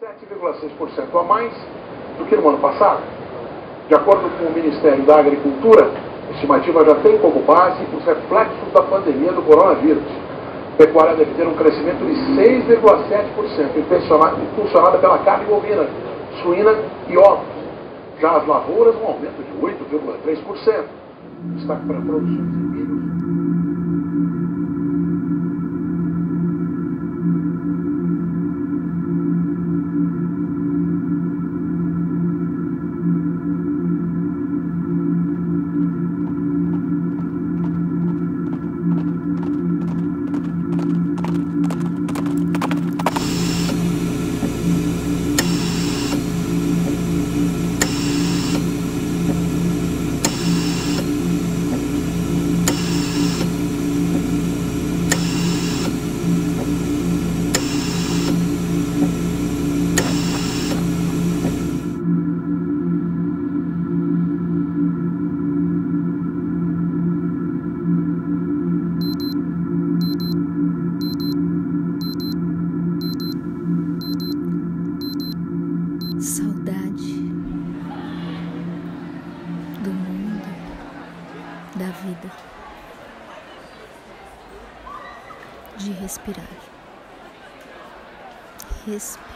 7,6% a mais do que no ano passado. De acordo com o Ministério da Agricultura, a estimativa já tem como base os reflexos da pandemia do coronavírus. A pecuária deve ter um crescimento de 6,7%, impulsionada pela carne bovina, suína e ovos. Já as lavouras, um aumento de 8,3%. Destaque para produções de milho. Da vida, de respirar, respirar.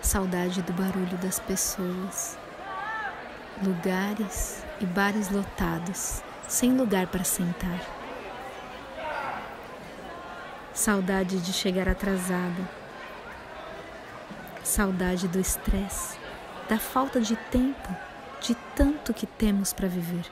Saudade do barulho das pessoas, lugares e bares lotados, sem lugar para sentar. Saudade de chegar atrasada Saudade do estresse, da falta de tempo, de tanto que temos para viver.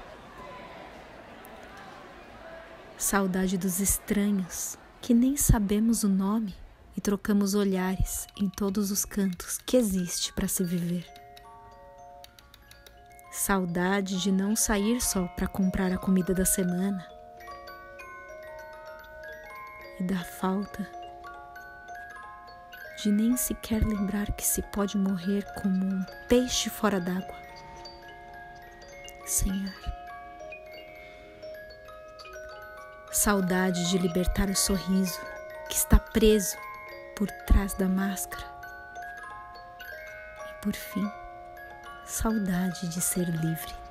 Saudade dos estranhos, que nem sabemos o nome e trocamos olhares em todos os cantos que existe para se viver. Saudade de não sair só para comprar a comida da semana e da falta de nem sequer lembrar que se pode morrer como um peixe fora d'água, sem ar. Saudade de libertar o sorriso que está preso por trás da máscara. E por fim, saudade de ser livre.